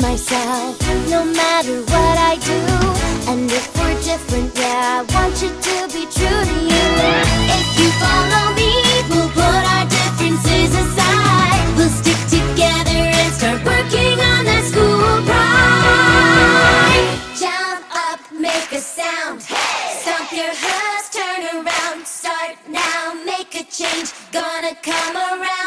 myself, no matter what I do. And if we're different, yeah, I want you to be true to you. If you follow me, we'll put our differences aside. We'll stick together and start working on that school pride. Jump up, make a sound. Hey! Stomp your hooves, turn around. Start now, make a change. Gonna come around.